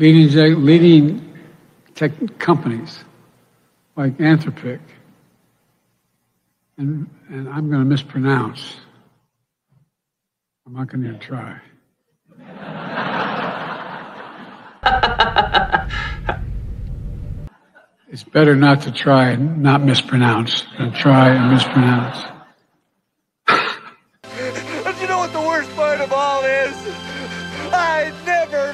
leading, leading tech companies like Anthropic, and, and I'm going to mispronounce. I'm not going to try. it's better not to try and not mispronounce than try and mispronounce. But you know what the worst part of all is? I never.